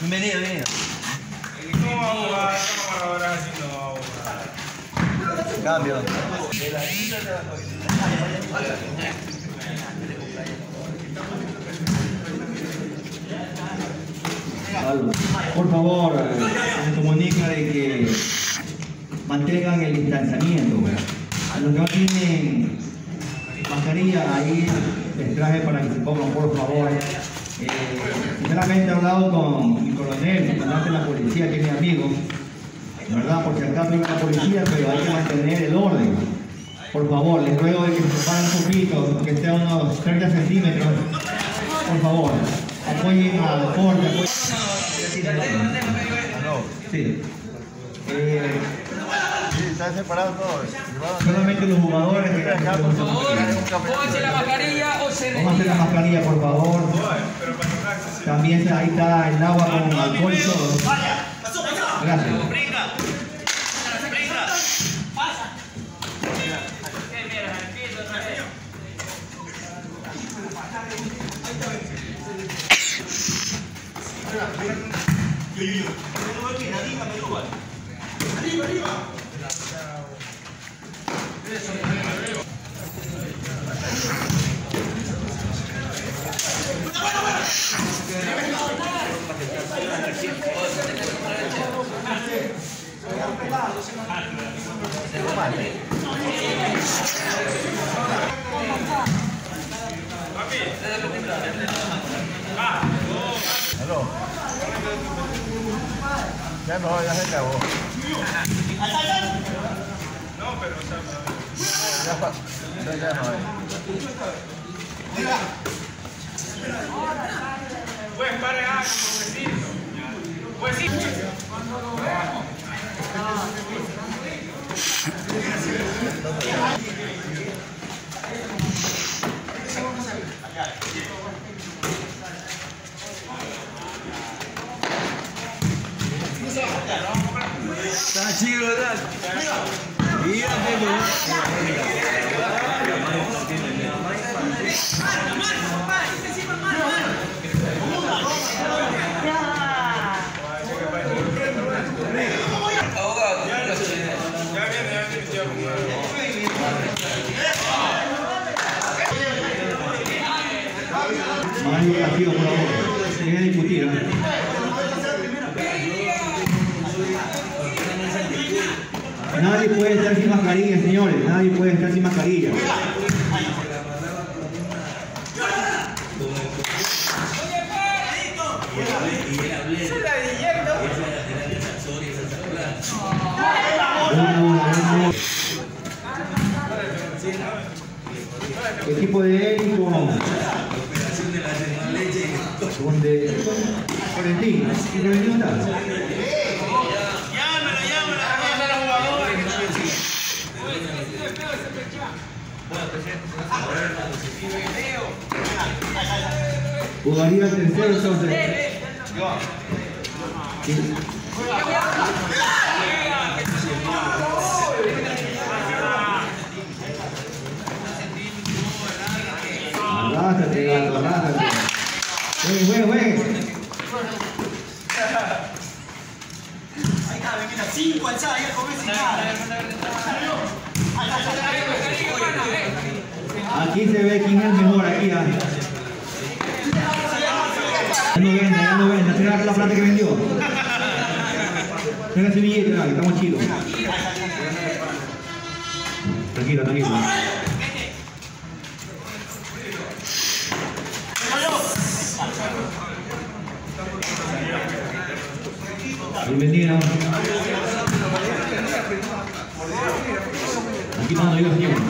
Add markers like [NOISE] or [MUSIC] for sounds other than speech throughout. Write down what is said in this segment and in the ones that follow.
Bienvenido, bienvenido. ¿Cómo va a jugar? ¿Cómo va a jugar así? No va a jugar. Cambio. Por favor, se comunica de que mantengan el distanciamiento. A los que no tienen mascarilla, ahí les traje para que se pongan, por favor. Eh, sinceramente he hablado con mi coronel, el comandante la policía, que es mi amigo, ¿verdad? Por si acaso hay policía, pero hay que mantener el orden. Por favor, les ruego que se separen un poquito, que sea unos 30 centímetros. Por favor, apoyen al deporte, apoyen. Sí. Eh, están separados todos. solamente los jugadores que por favor. Pónganse la mascarilla o se Pónganse la mascarilla, por favor. También ahí está el agua con alcohol y todo. Gracias. Aló. Ya no, ya se acabó. No, pero o sea, Pues pare algo, pobrecito. Pues sí. Está chido, ¿verdad? Ya Nadie puede estar sin mascarilla, señores. Nadie puede estar sin mascarilla. Equipo de Eric con donde ¿y? Jugaría el tercero entonces. Arrástrate, gato, arrástrate. Juegue, juegue, juegue. Cinco alzadas, ya comés sin nada. Aquí se ve quién es el mejor, aquí. ah. No venda, ya no venda. Traiga la plata que vendió. Traiga ese billete, ah, que estamos chilos. Tranquilo, tranquilo. Aquí mando yo, señor.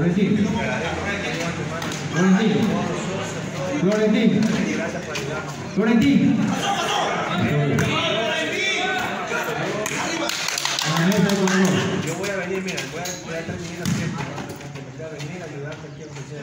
Florentino. Florentino. Florentino. Florentino. A la mesa con el gol. Yo voy a venir, mira, voy a, voy a estar viniendo siempre. Voy a venir a ayudarte aquí a ofrecer.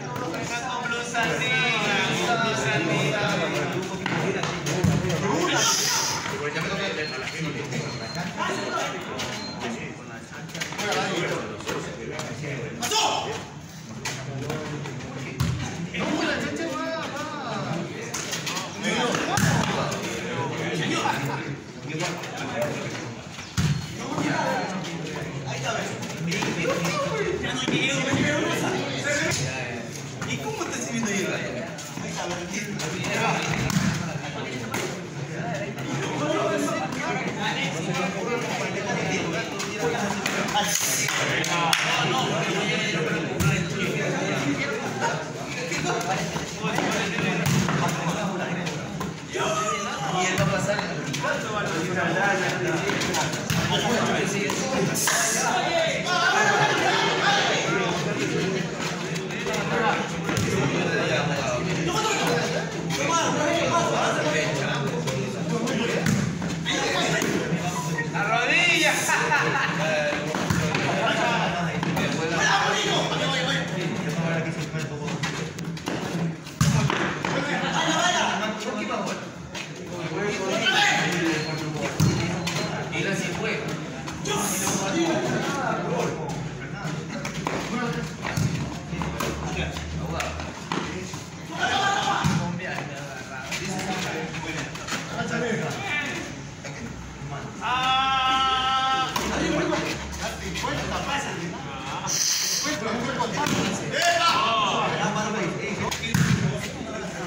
¿Y cómo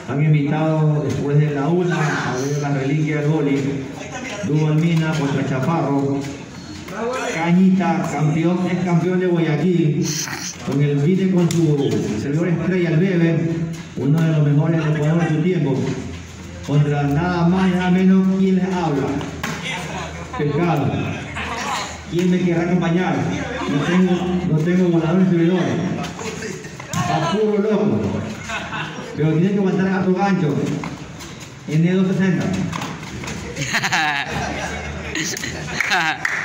Han invitado después de la una a ver la reliquia del boli. Duvalmina contra Chaparro. Cañita, campeón, es campeón de Guayaquil. Con el vine con su servidor estrella, el Bebe, uno de los mejores del Ecuador de su tiempo. Contra nada más y nada menos, ¿quién les habla? Pescado. ¿Quién me querrá acompañar? No tengo, no tengo volador y servidor. A puro loco. Pero tiene que aguantar a tu gancho. Tiene 260. [LAUGHS]